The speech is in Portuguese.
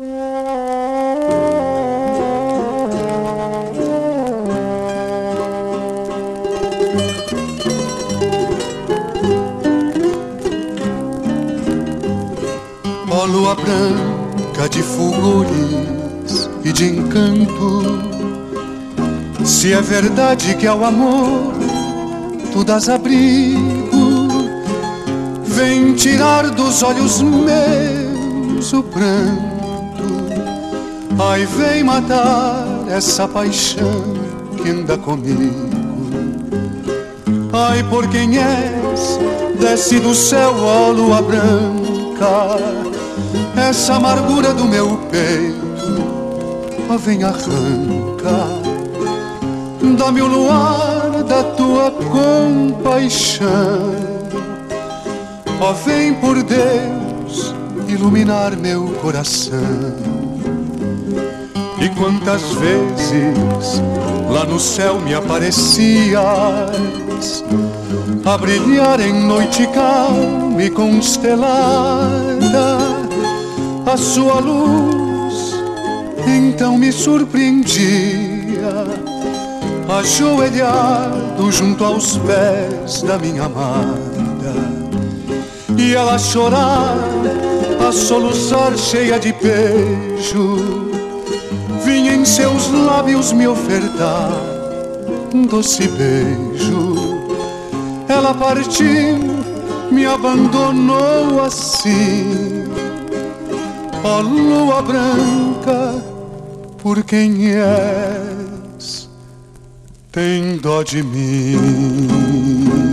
Ó lua branca de fulgores e de encanto, se é verdade que ao amor tu dás abrigo, vem tirar dos olhos meus o pranto, ai vem matar essa paixão que anda comigo. Ai, por quem és, desce do céu, ó lua branca essa amargura do meu peito, ó vem arranca, dá-me o luar da tua compaixão, ó vem por Deus iluminar meu coração. E quantas vezes lá no céu me aparecias a brilhar em noite calma e constelada? A sua luz então me surpreendia, ajoelhado junto aos pés da minha amada, e ela chorar, a soluçar cheia de beijo, vinha em seus lábios me ofertar um doce beijo. Ela partiu, me abandonou assim ó lua branca, por quem és, tem dó de mim.